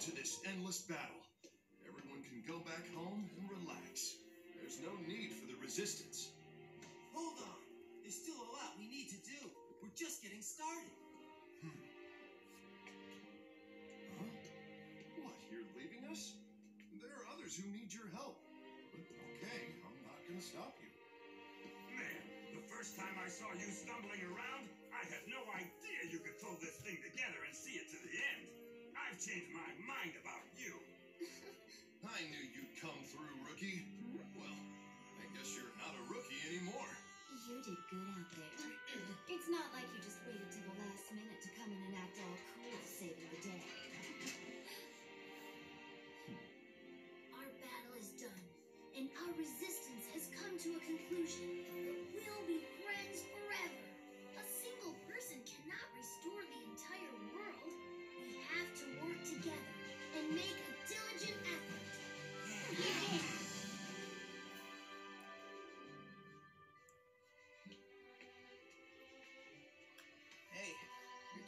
to this endless battle. Everyone can go back home and relax. There's no need for the resistance. Hold on. There's still a lot we need to do. We're just getting started. Hmm. Huh? What, you're leaving us? There are others who need your help. But okay, I'm not gonna stop you. Man, the first time I saw you stumbling around, changed my mind about you. I knew you'd come through, rookie. Well, I guess you're not a rookie anymore. You did good out there.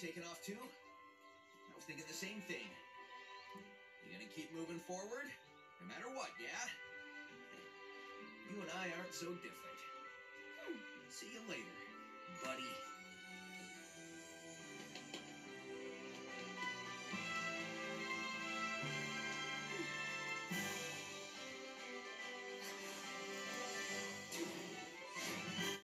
Taking off too? I was thinking the same thing. You gonna keep moving forward? No matter what, yeah? You and I aren't so different. Hmm, see you later, buddy.